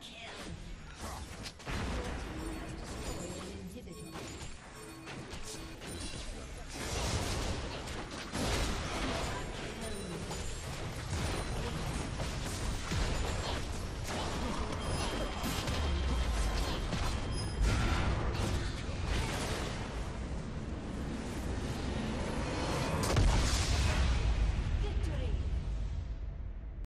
Kill.